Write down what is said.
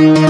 Música